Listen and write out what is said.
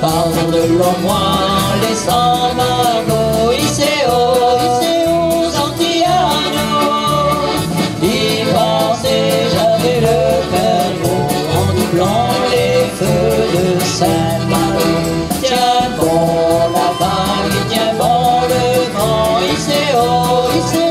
Parle-leur moi, les Samagos, Iséo, Santillano. Y penser, j'avais le cœur en doublant les feux de Saint-Malo. Tiens bon la vague, tiens bon le vent, Iséo, Iséo.